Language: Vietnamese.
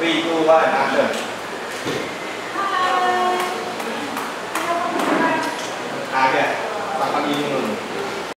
3, 2, 1, action. À kìa, bạn con đi ngừng.